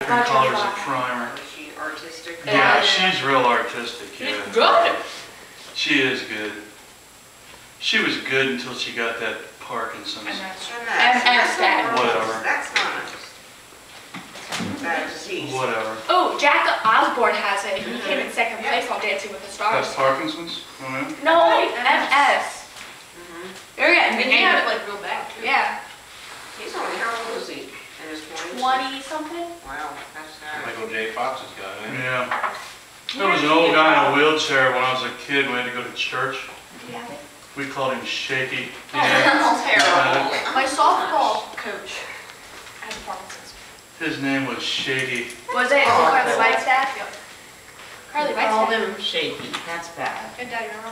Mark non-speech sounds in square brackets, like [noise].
Three Gotcha. colors of primer. Is she artistic? Yeah, Yeah. she's real artistic, She's yeah. good. She is good. She was good until she got that Parkinson's. And that's- And that's, And- and that's that. Whatever. That's not bad disease. Whatever. Oh, Jack Osbourne has it. He came in second place on Dancing with the Stars. That's Stars. Parkinson's? Oh, yeah? No, MS. Mhm. You're getting And he had it like real bad too. Yeah, He's only, how old is he? In his twenties? twenty something. Wow, that's sad. Michael J. Fox has got it. Yeah. There was an old guy in a wheelchair when I was a kid, we had to go to church. Yeah. We called him Shaky. [laughs] Oh, Yeah. that's terrible. Uh, My softball coach had Parkinson's. His name was Shaky. Was it Oh, Carly okay. White's dad? Carly White's Call dad. them shaky, that's bad. Good dad, you remember